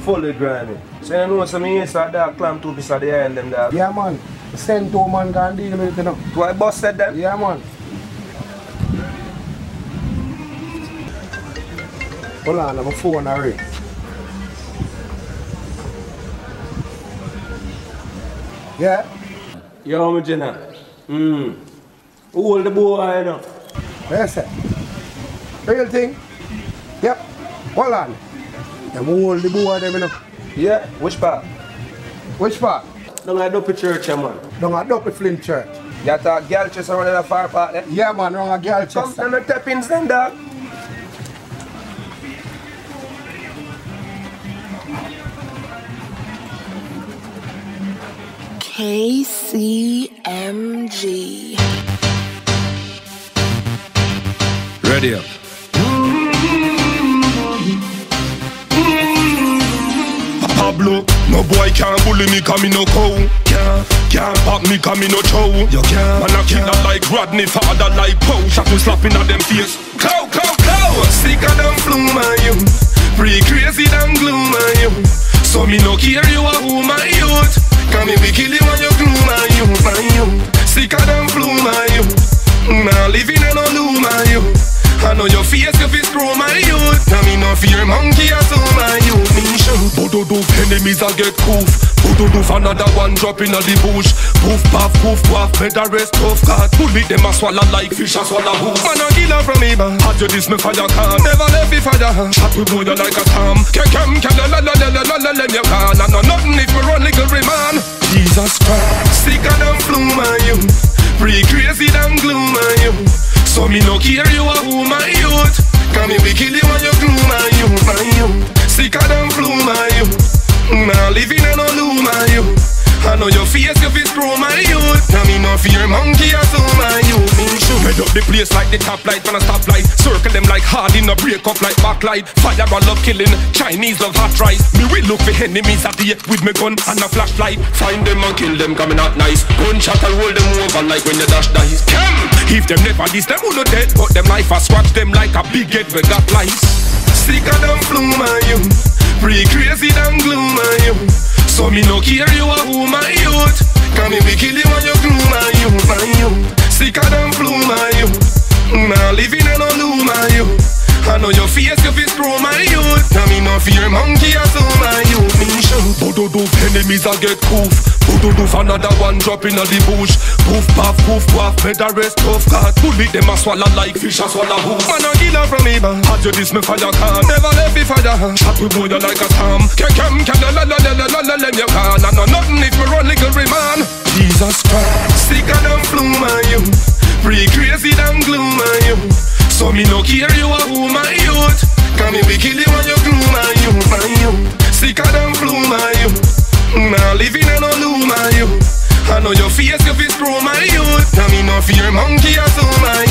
fully grimy. So you know some yes a dog climb two pieces of the end them dog. Yeah, man. Send two man can deal with it, you know. Do I busted them? Yeah, man. Hold on, I'm a phone already. Yeah? Yo, my Jenna. Hmm. Who hold the boy, you know? Yes, sir. Real thing? Yep. Hold on. Them hold the boy them, you know. Yeah? Which part? Which part? Don't I do a church, yeah, man. Down at Duppy Flint Church. You talk girl chest around in the far part there? Yeah, man, wrong a girl Come chest. to the tappings then, dog. KCMG. Ready up. No boy can't bully me cause me no cow. Can't, can't pop me cause me no chow. You can't, man I a killer like Rodney, father like Poe. Shot to slapping at them face. Cow, cow, cow Sicker than flume my you. Pretty crazy than gloom my you. So me no care you a who my youth. Cause me we kill you when you glue my you, my youth Sicker than flume my youth Nah, mm, living in no loom my youth I know your face if it's screw my youth Now me no fear monkey or so my youth me shoot Bodo doof enemies a get coof Bodo doof another one drop in the bush Poof puff poof puff better rest tough cut Bullet them a swallow like fish a swallow hoof Man a killer from man Had you this me fire can Never left me fire Shot to blow you like a tom Kekem kele I know your face if it's screw my youth. Now me no fear monkey or so my youth. Me shoot Head up the place like the top light on a stoplight. Circle them like hard in a break up like backlight. Fire and love killing, Chinese love hot rice. Me will look for enemies at the with me gun and a flashlight. Find them and kill them coming out nice. Gunshot and roll them over like when you dash dice. Come! If them never this them would not dead But them life a scratch them like a big head with got lice. Sicker than flu my youth. Pretty crazy than glue my youth so me no care you a who my youth Cause me we kill you when you glue my youth, my youth Sicker than flu my youth. Mm, nah living in no loo my youth. I know your face if it's screw my youth. Now me no fear monkey or Bodo enemies a get coof Bodo doof another one drop in the bush Poof puff poof puff better rest tough cut Bullet them a swallow like fish a swallow hoof Man a killer from me man Had you this me fire can Never left me fire Shot we blow you like a storm Kekem kele la la la la la la la you can I know nothing if me run little man Jesus Christ Sicker than flu my youth Pretty crazy than glue my youth so me no care you a who my youth Cause me we kill you when you Face if it's screw my youth. Now me no fear monkey or so my